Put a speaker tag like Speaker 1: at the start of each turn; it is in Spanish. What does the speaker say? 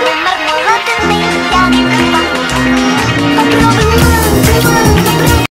Speaker 1: Primer modo